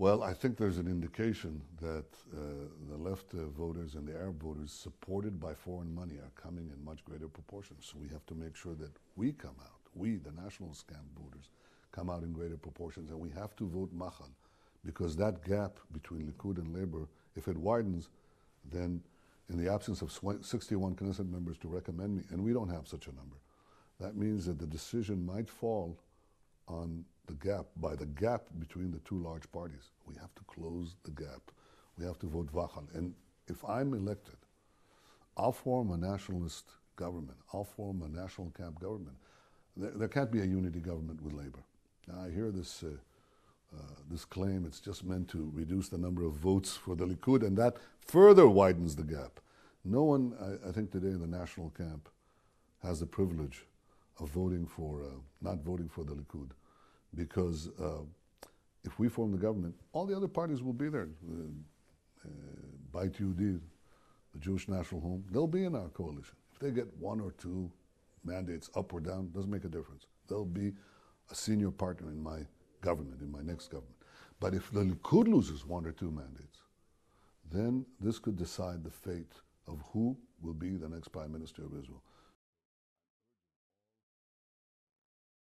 Well, I think there's an indication that uh, the left uh, voters and the Arab voters, supported by foreign money, are coming in much greater proportions. So we have to make sure that we come out, we, the national camp voters, come out in greater proportions. And we have to vote Machal, because that gap between Likud and Labor, if it widens, then in the absence of 61 Knesset members to recommend me, and we don't have such a number, that means that the decision might fall on the gap, by the gap between the two large parties. We have to close the gap. We have to vote Machal. And if I'm elected, I'll form a nationalist government. I'll form a national camp government. There, there can't be a unity government with labor. Now, I hear this, uh, uh, this claim, it's just meant to reduce the number of votes for the Likud, and that further widens the gap. No one, I, I think today in the national camp, has the privilege of voting for, uh, not voting for the Likud because uh, if we form the government, all the other parties will be there. Uh, Beit Yehudi, the Jewish National Home, they'll be in our coalition. If they get one or two mandates up or down, doesn't make a difference. They'll be a senior partner in my government, in my next government. But if the Likud loses one or two mandates, then this could decide the fate of who will be the next prime minister of Israel.